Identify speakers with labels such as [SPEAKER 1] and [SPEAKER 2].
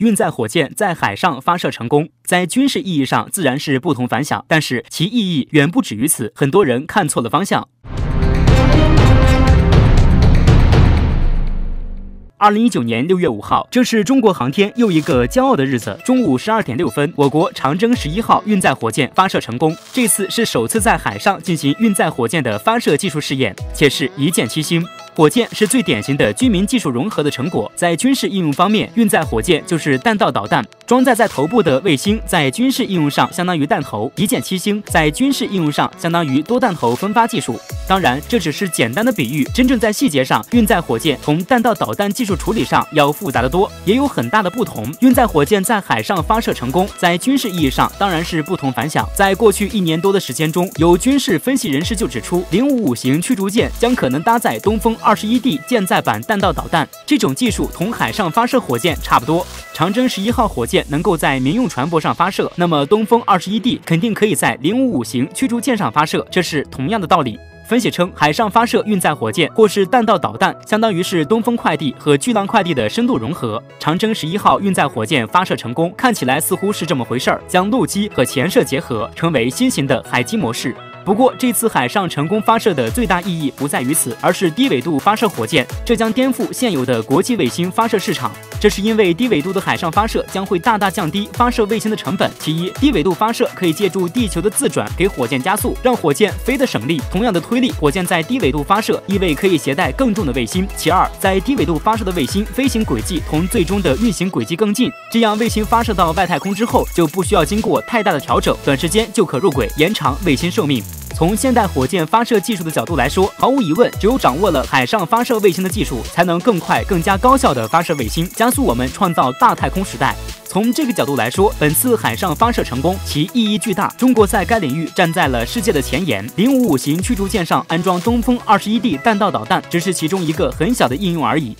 [SPEAKER 1] 运载火箭在海上发射成功，在军事意义上自然是不同凡响，但是其意义远不止于此。很多人看错了方向。二零一九年六月五号，这是中国航天又一个骄傲的日子。中午十二点六分，我国长征十一号运载火箭发射成功。这次是首次在海上进行运载火箭的发射技术试验，且是一箭七星。火箭是最典型的军民技术融合的成果。在军事应用方面，运载火箭就是弹道导弹，装载在头部的卫星在军事应用上相当于弹头，一箭七星在军事应用上相当于多弹头分发技术。当然，这只是简单的比喻，真正在细节上，运载火箭同弹道导弹技术处理上要复杂的多，也有很大的不同。运载火箭在海上发射成功，在军事意义上当然是不同凡响。在过去一年多的时间中，有军事分析人士就指出，零五五型驱逐舰将可能搭载东风二。十一 D 舰载版弹道导弹，这种技术同海上发射火箭差不多。长征十一号火箭能够在民用船舶上发射，那么东风二十一 D 肯定可以在零五五型驱逐舰上发射，这是同样的道理。分析称，海上发射运载火箭或是弹道导弹，相当于是东风快递和巨浪快递的深度融合。长征十一号运载火箭发射成功，看起来似乎是这么回事儿，将陆基和潜射结合，成为新型的海基模式。不过，这次海上成功发射的最大意义不在于此，而是低纬度发射火箭，这将颠覆现有的国际卫星发射市场。这是因为低纬度的海上发射将会大大降低发射卫星的成本。其一，低纬度发射可以借助地球的自转给火箭加速，让火箭飞得省力。同样的推力，火箭在低纬度发射意味可以携带更重的卫星。其二，在低纬度发射的卫星飞行轨迹同最终的运行轨迹更近，这样卫星发射到外太空之后就不需要经过太大的调整，短时间就可入轨，延长卫星寿命。从现代火箭发射技术的角度来说，毫无疑问，只有掌握了海上发射卫星的技术，才能更快、更加高效地发射卫星，加速我们创造大太空时代。从这个角度来说，本次海上发射成功，其意义巨大。中国在该领域站在了世界的前沿。零五五型驱逐舰上安装东风二十一 D 弹道导弹，只是其中一个很小的应用而已。